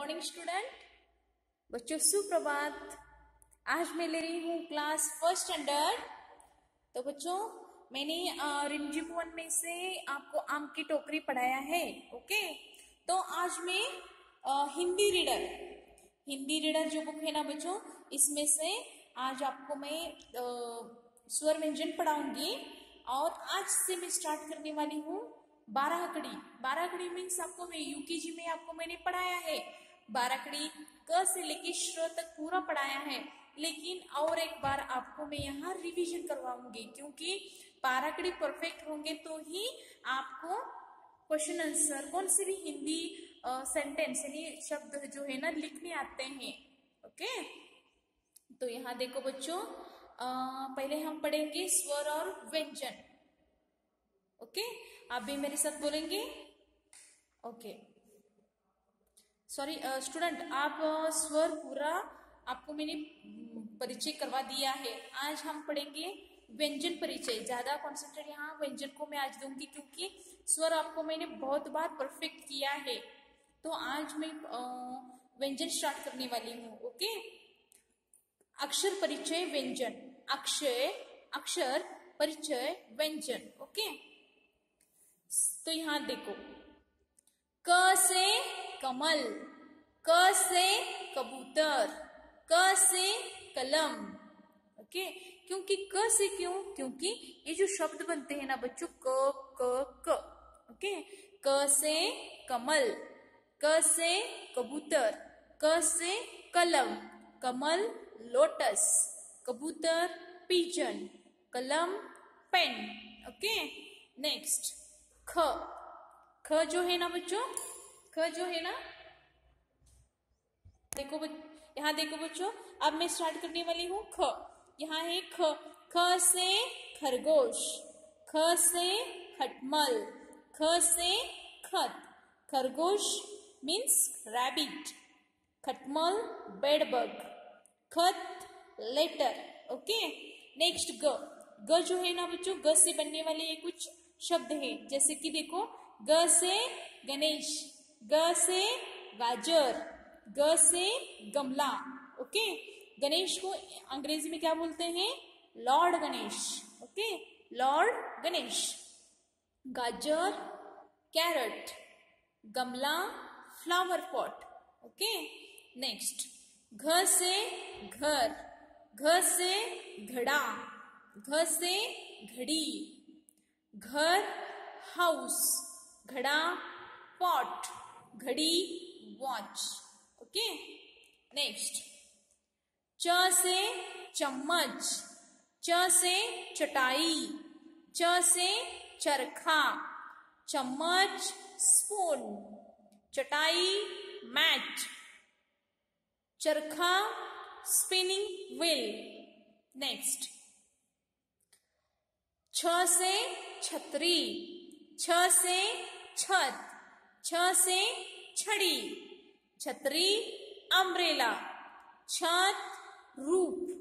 Morning student बच्चों, सुप्रभात। आज मैं ले रही हूँ क्लास फ़र्स्ट स्टैंडर्ड तो बच्चों, मैंने रिंजी वन में से आपको आम की टोकरी पढ़ाया है ओके तो आज मैं हिंदी रीडर हिंदी रीडर जो बुक है ना बच्चों, इसमें से आज आपको मैं स्वर व्यंजन पढ़ाऊँगी और आज से मैं स्टार्ट करने वाली हूँ बारह कड़ी. बारह कड़ी मीन्स आपको मैं यूकेजी में आपको मैंने पढ़ाया है। बारह कड़ी क से लेके श्र तक पूरा पढ़ाया है। लेकिन और एक बार आपको मैं यहाँ रिवीजन करवाऊँगी, क्योंकि बारह कड़ी परफेक्ट होंगे तो ही आपको क्वेश्चन आंसर कौन से भी हिंदी सेंटेंस यानी शब्द जो है ना, लिखने आते हैं। ओके तो यहाँ देखो बच्चों पहले हम पढ़ेंगे स्वर और व्यंजन। ओके आप भी मेरे साथ बोलेंगे? ओके सॉरी स्टूडेंट आप स्वर पूरा आपको मैंने परिचय करवा दिया है। आज हम पढ़ेंगे व्यंजन परिचय। ज़्यादा कॉन्सेंट्रेट यहाँ व्यंजन को मैं आज दूँगी क्योंकि स्वर आपको मैंने बहुत बार परफेक्ट किया है। तो आज मैं व्यंजन स्टार्ट करने वाली हूँ ओके अक्षर परिचय व्यंजन। अक्षय, अक्षर परिचय व्यंजन ओके तो यहाँ देखो। क से कमल। क से कबूतर, क से कलम, ओके? क्योंकि क से क्यों? क्योंकि ये जो शब्द बनते हैं ना बच्चों, क क क, ओके? क से कमल, क से कबूतर, क से कलम, कमल लोटस, कबूतर पिजन, कलम पेन, ओके? नेक्स्ट ख। ख जो है ना बच्चों, ख जो है ना देखो यहाँ देखो बच्चों, अब मैं स्टार्ट करने वाली हूँ, ख। यहाँ है ख। ख से खरगोश, ख से खटमल, ख से खत। खरगोश मीन्स रैबिट खटमल बेडबग खत लेटर ओके नेक्स्ट ग। ग जो है ना बच्चों, ग से बनने वाले ये कुछ शब्द है, जैसे कि देखो, ग से गणेश, ग से गाजर ग से गमला, ओके? गणेश को अंग्रेज़ी में क्या बोलते हैं? Lord Ganesh, okay? Lord Ganesh. गाजर, कैरेट, गमला, फ्लावर पॉट, ओके? नेक्स्ट, घ से घर, घ से घड़ा, घ से घड़ी, घर हाउस घड़ा पॉट घड़ी वॉच ओके नेक्स्ट च से चम्मच. च से चटाई. च से चरखा. चम्मच स्पून चटाई मैट चरखा स्पिनिंग व्हील नेक्स्ट छ से छतरी. छ से छत. छ से छड़ी. छतरी अम्ब्रेला। छत रूप।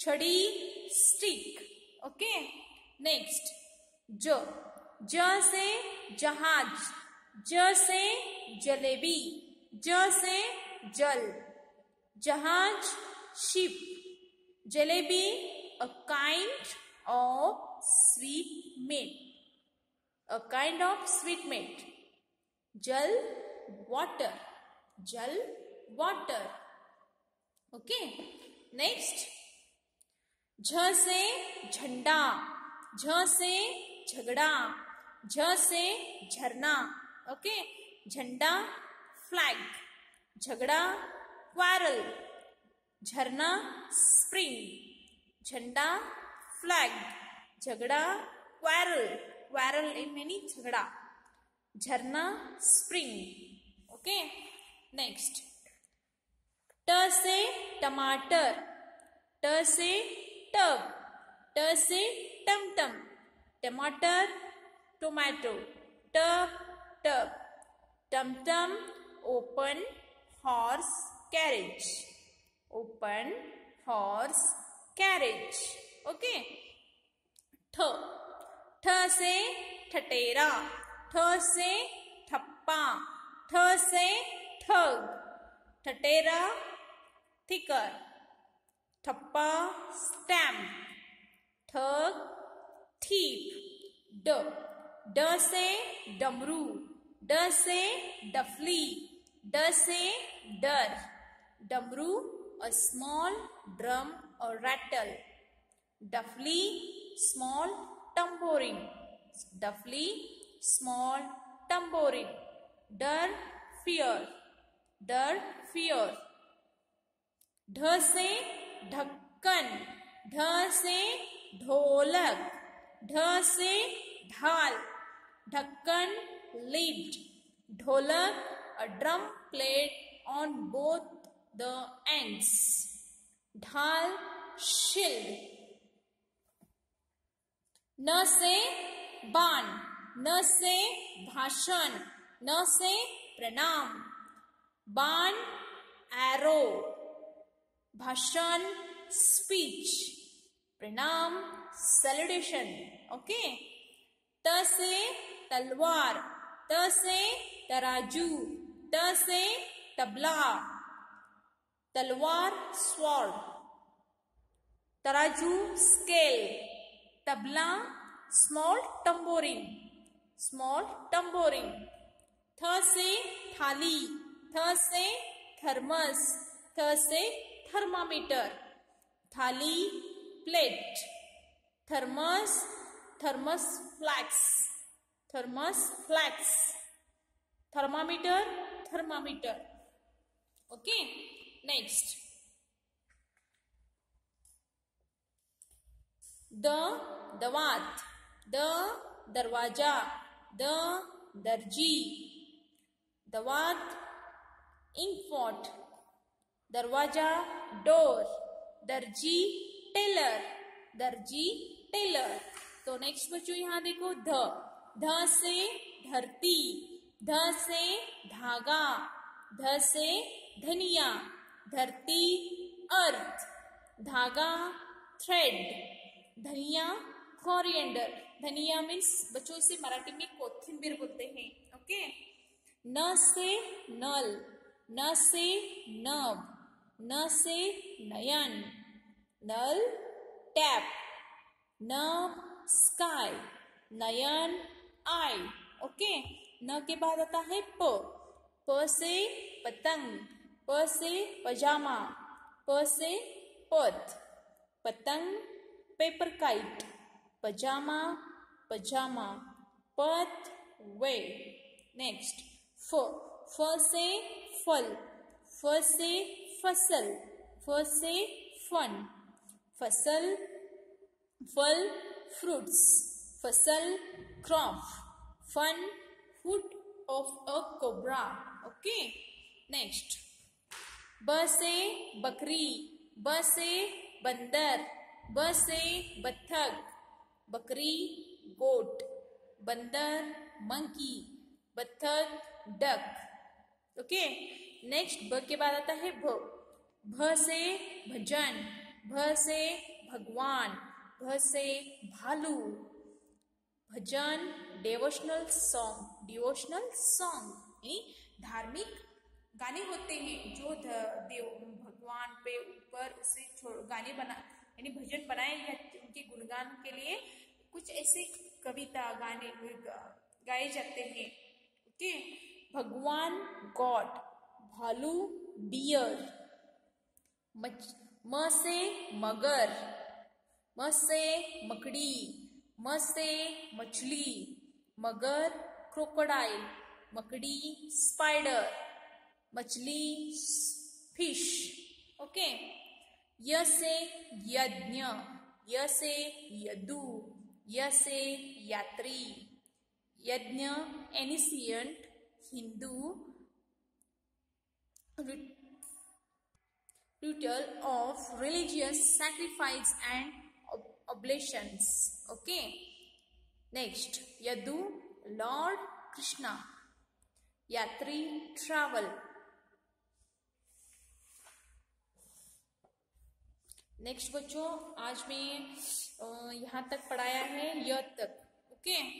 छड़ी स्टिक। ओके? नेक्स्ट। ज। ज से जहाज़। ज से जलेबी। ज से जल। जहाज़ ship. Jalebi a kind of sweet meat. A kind of sweet meat. Jal, water. Jal, water. Okay. Next. झ से झंडा झ से झगड़ा झ से झरना. ओके झंडा फ्लैग झगड़ा क्वारल झरना स्प्रिंग झंडा फ्लैग झगड़ा क्वारल क्वारल इन मीनी झगड़ा. झरना स्प्रिंग ओके नेक्स्ट ट से टमाटर. ट से टब. ट से टमटम. टमाटर, टोमेटो. Tub tub. टमटम, open horse carriage. Open horse carriage. Okay? ठ ठ से ठटेरा. ठ से ठप्पा. ठ से ठग, ठटेरा, थिकर, ठप्पा, स्टैम्प, ठग, थीप, ड ड से डमरू, ड से डफली, ड से डर, डमरू अ स्मॉल ड्रम और रैटल डफली स्मॉल tambourine, डफली स्मॉल tambourine, डर फियर डर फियर ढ से ढक्कन, ढ से ढोलक, ढ से ढाल, ढक्कन लिड ढोलक a drum played on both the ends ढाल शिल्ड न से बाण, न से भाषण, न से प्रणाम. बाण एरो भाषण स्पीच प्रणाम सेलिब्रेशन ओके त से तलवार त से तराजू त से तबला तलवार स्वॉर्ड तराजू स्केल तबला स्मॉल टम्बोरिंग स्मॉल टम्बोरिंग थ से थाली थ से थर्मस थ से थर्मामीटर, थाली plate, thermos thermos flask thermos flask, thermometer thermometer. Okay, next. The दवात द दरवाज़ा, द दर्जी। दवात इंकपॉट दरवाज़ा डोर दर्जी टेलर दर्जी टेलर तो नेक्स्ट बच्चों यहाँ देखो ध. ध से धरती. ध से धागा. ध से धनिया. धरती अर्थ धागा थ्रेड धनिया कॉरिएंडर धनिया मीन्स बच्चों इसे मराठी में कोथिंबीर बोलते हैं ओके न से नल. न से नभ न से नयन, नल, टैप नभ स्काई, नयन, आई, ओके? न के बाद आता है प प से पतंग, प से पजामा, प से पथ पतंग, पेपर काइट, पजामा पजामा, पथ, वे, नेक्स्ट, फ फ से फल फ से फ़सल फ से फन, फ़सल, फल फ्रूट्स फ़सल crop fun hood of a cobra okay next ब से बकरी, ब से बंदर, ब से बत्थक, बकरी गोट बंदर मंकी बत्थक डक ओके नेक्स्ट ब के बाद आता है भ. भ से भजन, भ से भगवान, भ से भालू. भजन डिवोशनल सॉन्ग डिवोशनल सॉन्ग धार्मिक गाने होते हैं जो देव, भगवान पे ऊपर उसे छोड़, गाने बना, यानी भजन बनाए जाते उनके गुणगान के लिए कुछ ऐसे कविता गाने गाए जाते हैं. ओके भगवान गॉड, भालू बियर म से मगर म से मकड़ी म से मछली, मगर क्रोकोडाइल, मकड़ी स्पाइडर, मछली फ़िश। ओके? य से यज्ञ य से यदु य से यात्री। यज्ञ ancient Hindu ritual of religious sacrifice and oblations okay next yadu lord krishna yatri travel next बच्चों आज मैं यहाँ तक पढ़ाया है य तक ओके तो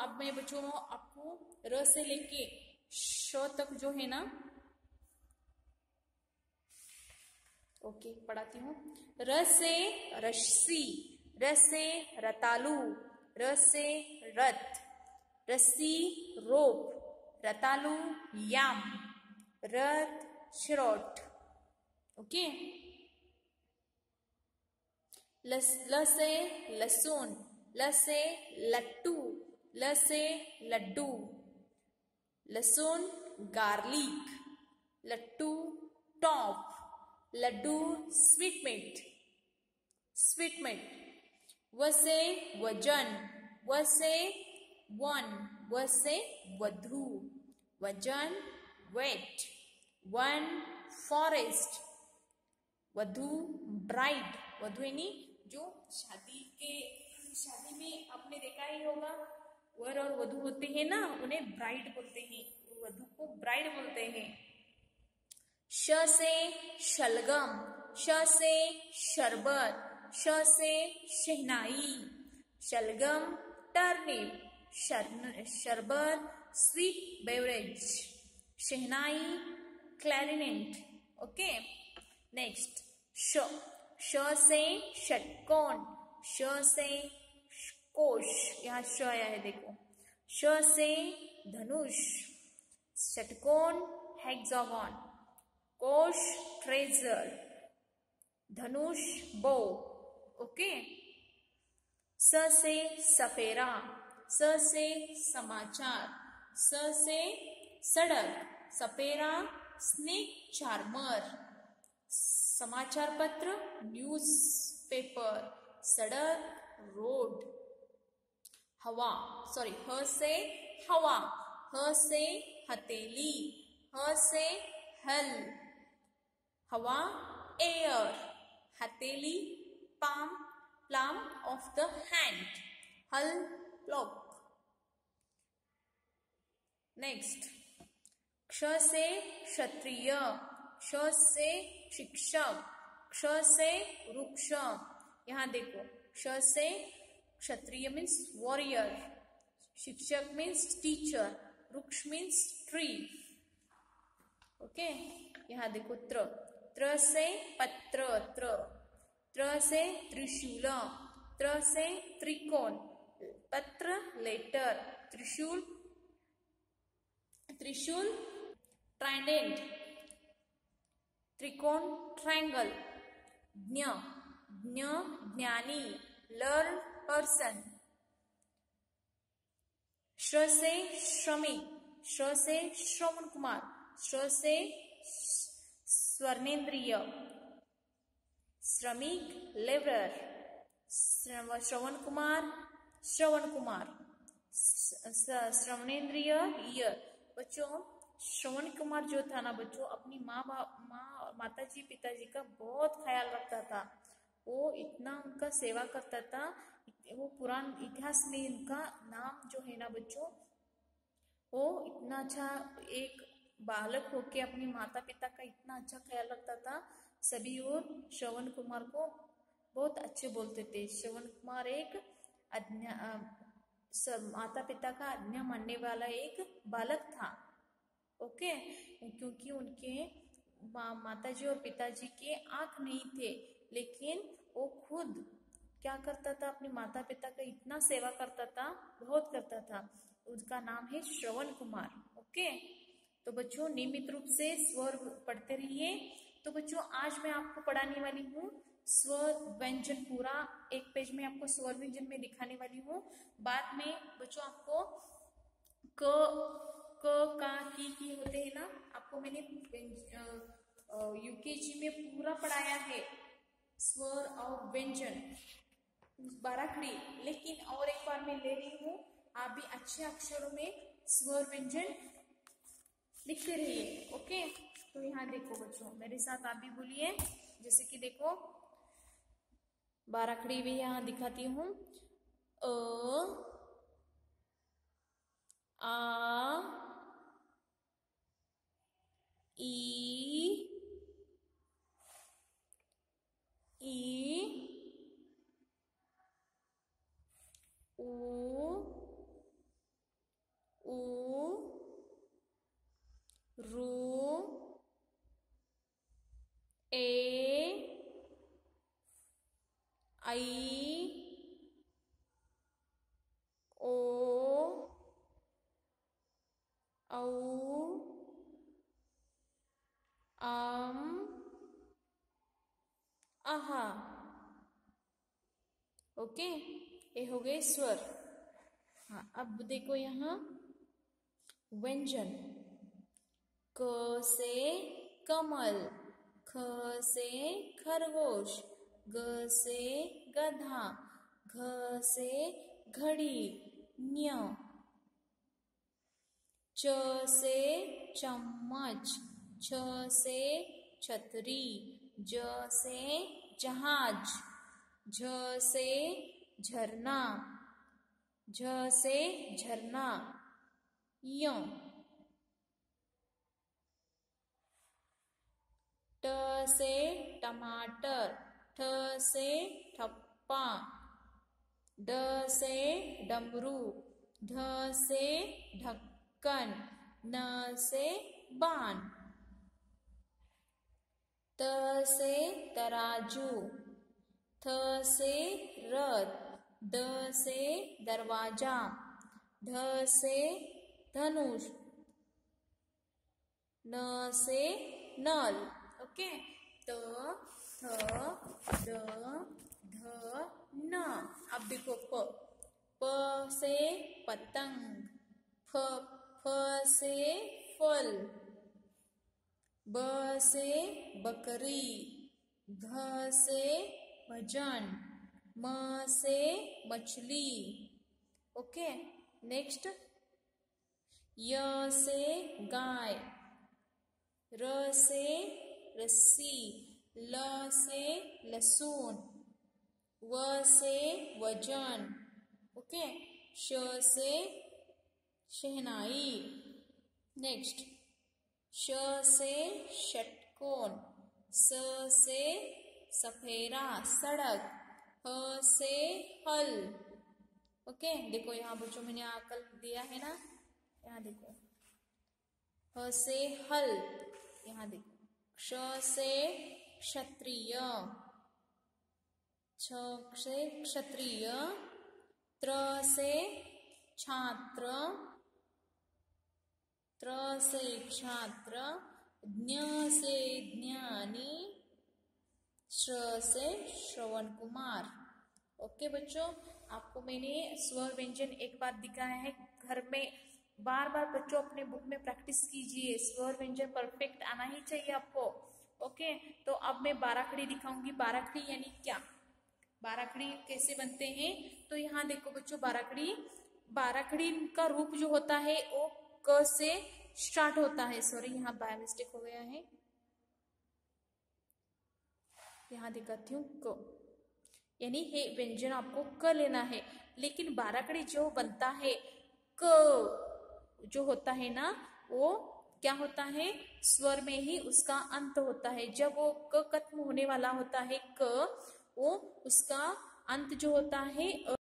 अब मैं बच्चों आपको र से लेके श तक जो है ना? ओके पढ़ाती हूँ। र से रस्सी, र से रतालू, र से रथ, रस्सी रोप, रतालू याम, रथ श्रोट। ओके लस, ल से लहसुन ल से लट्टू ल से लड्डू लहसुन गार्लिक, लट्टू, टॉप, लड्डू, स्वीट मीट स्वीट मीट व से वज़न व से वन व से वधु, वज़न वेट वन फॉरेस्ट वधु ब्राइड वधु यानी जो शादी के, शादी में आपने देखा ही होगा वर और वधु होते हैं ना, उन्हें ब्राइड बोलते हैं। वधु को ब्राइड बोलते हैं। श से शलगम, श से शरबत, श से शहनाई, शलगम टर्निप शरबत स्वीट बेवरेज शहनाई क्लैरिनेट ओके नेक्स्ट श श से षटकोण, श से कोश, यहाँ श आया है, देखो। श से धनुष, षटकोण हेक्सागन कोश ट्रेजर धनुष बो ओके? स से सफेरा, स से समाचार, स से सड़क सपेरा स्नेक चार्मर समाचार पत्र न्यूज़ पेपर सड़क रोड हवा सॉरी ह से हवा, ह से हथेली, ह से हल, हवा एयर हथेली, palm palm of the hand, हल, block. नेक्स्ट क्ष से क्षत्रिय, क्ष से शिक्षक, क्ष से वृक्ष. यहाँ देखो, क्ष से क्षत्रिय मीन्स वॉरियर शिक्षक मीन्स टीचर वृक्ष मीन्स ट्री ओके यहाँ देखो त्र. त्र से पत्र, त्र. त्र से त्रिशूल. त्र से त्रिकोण. पत्र लेटर त्रिशूल. त्रिशूल ट्राइडेंट त्रिकोण ट्रायंगल ज्ञ. ज्ञ, ज्ञानी. लर्न पर्सन श्र से श्रमिक श्र से श्रवण कुमार श्र से स्वर्णेन्द्रिय, श्रमिक लेबर श्रवण कुमार श्रवण कुमार श्रवणेन्द्रिय ईयर बच्चों, श्रवण कुमार जो था ना, बच्चों, अपनी माँ बाप माँ माता जी पिताजी का बहुत ख्याल रखता था। वो इतना उनका सेवा करता था, वो पुरान इतिहास में इनका नाम जो है ना बच्चों, वो इतना अच्छा एक बालक होके अपनी माता पिता का इतना अच्छा ख्याल रखता था। सभी और श्रवण कुमार को बहुत अच्छे बोलते थे। श्रवण कुमार एक सब माता पिता का आज्ञा मानने वाला एक बालक था। ओके? क्योंकि उनके माता जी और पिताजी के आँख नहीं थे। लेकिन वो खुद क्या करता था? अपने माता पिता का इतना सेवा करता था, बहुत करता था। उसका नाम है श्रवण कुमार, ओके? तो बच्चों, नियमित रूप से स्वर पढ़ते रहिए। तो बच्चों, आज मैं आपको पढ़ाने वाली हूँ स्वर व्यंजन पूरा। एक पेज में आपको स्वर व्यंजन में दिखाने वाली हूँ। बाद में बच्चों, आपको क क, का, की की होते हैं ना? आपको मैंने यूकेजी में पूरा पढ़ाया है। स्वर और व्यंजन। बाराखड़ी। लेकिन और एक बार मैं ले रही हूँ। आप भी अच्छे अक्षरों में स्वर व्यंजन लिखते रहिए, ओके? तो यहाँ देखो बच्चों, मेरे साथ आप भी बोलिए। जैसे कि देखो, बाराखड़ी भी यहाँ दिखाती हूँ। अ, आ, ई E O O Ru A I आहा ओके, ये हो गए स्वर। हाँ अब देखो यहाँ। व्यंजन। क से कमल, ख से खरगोश, ग से गधा, घ से घड़ी न्य च से चम्मच, छ से छतरी, ज से जहाज़, झ से झरना, झ से झरना, य। ट से टमाटर, ठ से ठप्पा, ड से डमरू, ध से ढक्कन, न से बाण त से तराजू, थ से रथ, द से दरवाज़ा, ध से धनुष, न से नल। ओके त, थ, द, ध, न। अब देखो प। प से पतंग, फ फ से फल। ब से बकरी, घ से भजन, म से मछली। Okay, next. य से गाय, र से रस्सी, ल से लहसुन व से वज़न। ओके, श से शहनाई। नेक्स्ट। श से षटकोण, स से सफेरा, सड़क, ह से हल। ओके? देखो यहाँ बच्चों मैंने आकल दिया है ना? यहाँ देखो। ह से हल। यहाँ देखो। क्ष से क्षत्रिय। छ से क्षत्रिय। त्र से छात्र। त्र से छात्र ज्ञ से ज्ञानी श्र से श्रवण कुमार ओके बच्चों, आपको मैंने स्वर व्यंजन एक बार दिखाया है। घर में बार बार बच्चों अपने बुक में प्रैक्टिस कीजिए। स्वर व्यंजन परफेक्ट आना ही चाहिए आपको। ओके तो अब मैं बाराखड़ी दिखाऊँगी। बाराखड़ी यानी क्या? बाराखड़ी कैसे बनते हैं? तो यहाँ देखो बच्चों, बाराखड़ी बाराखड़ी का रूप जो होता है, वो क से स्टार्ट होता है। सॉरी, यहाँ बाय मिस्टेक हो गया है। यहाँ दिखाती हूँ, क। यानी हे, व्यंजन आपको क लेना है। लेकिन बाराखड़ी जो बनता है, क जो होता है ना, वो क्या होता है? स्वर में ही उसका अंत होता है। जब वो क खत्म होने वाला होता है, क, वो उसका अंत जो होता है